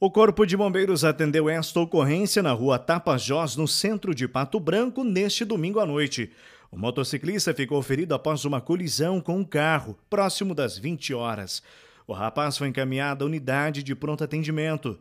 O Corpo de Bombeiros atendeu esta ocorrência na rua Tapajós, no centro de Pato Branco, neste domingo à noite. O motociclista ficou ferido após uma colisão com um carro, próximo das 20 horas. O rapaz foi encaminhado à unidade de pronto atendimento.